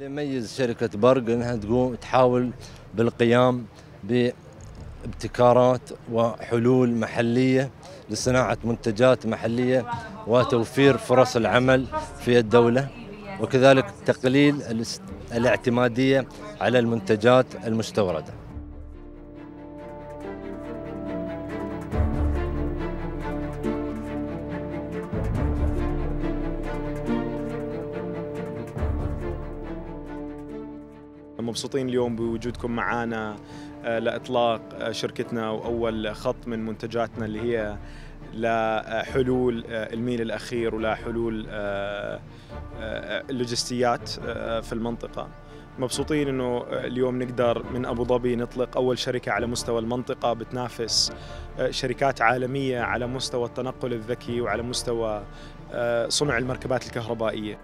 يميز شركة برق إنها تقوم تحاول بالقيام بابتكارات وحلول محلية لصناعة منتجات محلية وتوفير فرص العمل في الدولة وكذلك تقليل الاعتمادية على المنتجات المستوردة. مبسوطين اليوم بوجودكم معنا لإطلاق شركتنا واول خط من منتجاتنا اللي هي لحلول الميل الأخير ولحلول اللوجستيات في المنطقة. مبسوطين إنه اليوم نقدر من أبو ظبي نطلق أول شركة على مستوى المنطقة بتنافس شركات عالمية على مستوى التنقل الذكي وعلى مستوى صنع المركبات الكهربائية.